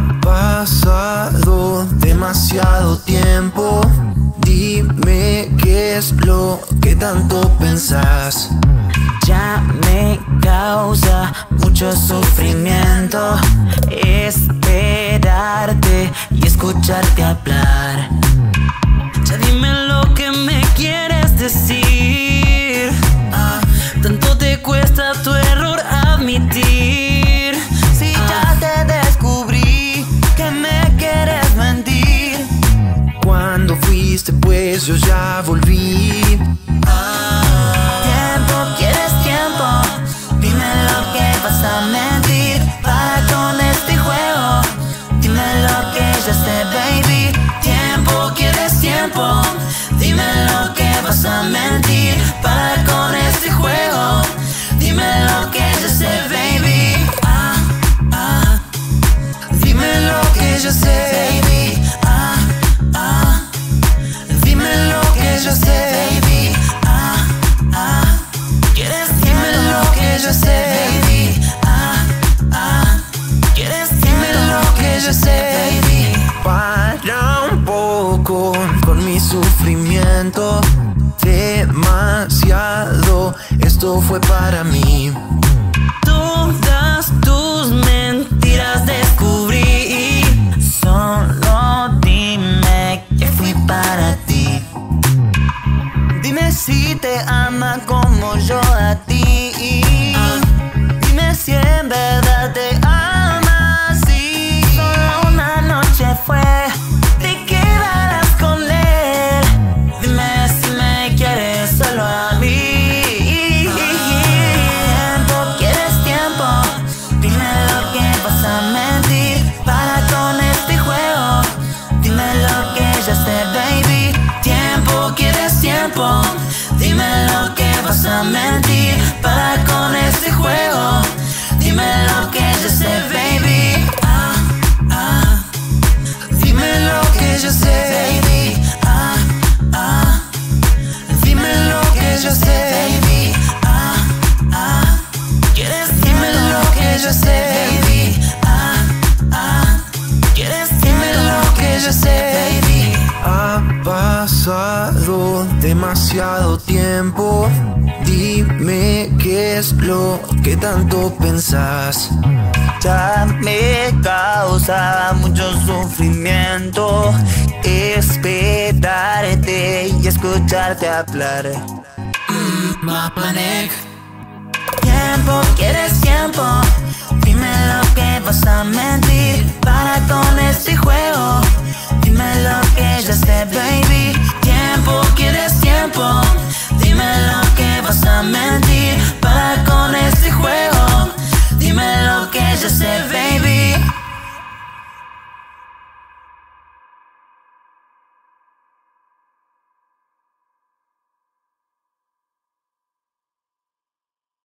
Ha pasado demasiado tiempo. Dime qué es lo que tanto pensás. Ya me causa mucho sufrimiento esperarte y escucharte hablar. Fuiste, pues yo ya volví. Tiempo, quieres tiempo. Dime lo que vas a mentir para con este juego. Dime lo que ya sé, baby. Tiempo, quieres tiempo. Dime lo que vas a mentir que yo sé. Baby, ah, ah. ¿Quieres Dime lo que yo sé. Baby, Para un poco con mi sufrimiento. Demasiado, esto fue para mí. todas tus mentiras descubrí. Solo dime que fui para ti. Dime si te ama como yo a ti. Pasado demasiado tiempo. Dime qué es lo que tanto pensás. ya me causa mucho sufrimiento esperarte y escucharte hablar. Tiempo, quieres tiempo. Dime lo que vas a mentir just said, baby.